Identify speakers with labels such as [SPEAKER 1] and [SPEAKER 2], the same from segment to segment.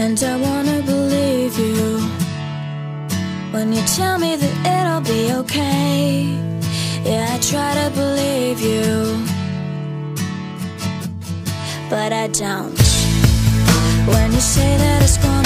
[SPEAKER 1] And I wanna believe you when you tell me that it'll be okay. Yeah, I try to believe you, but I don't. When you say that it's gonna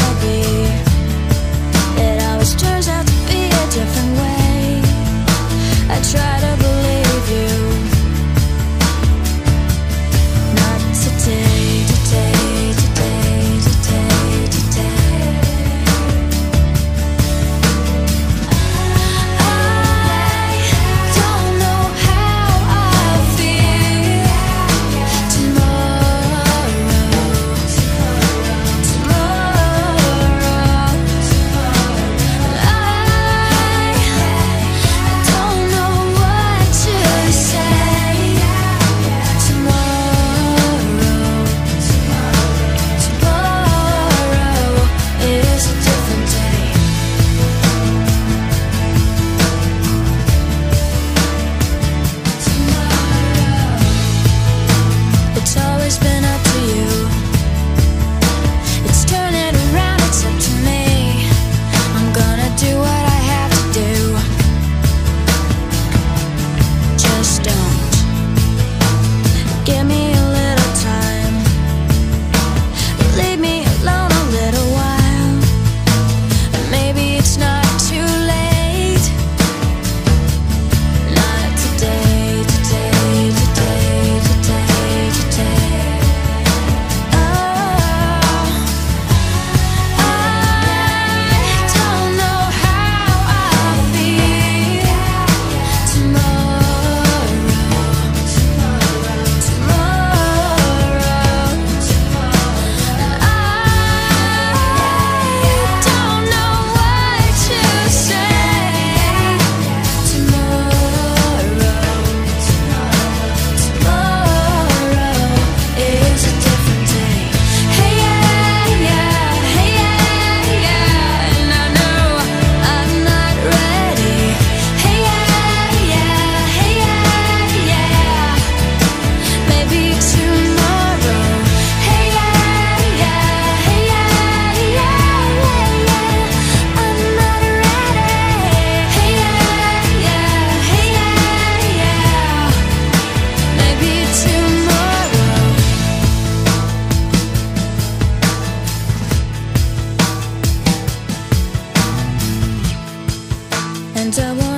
[SPEAKER 1] and I want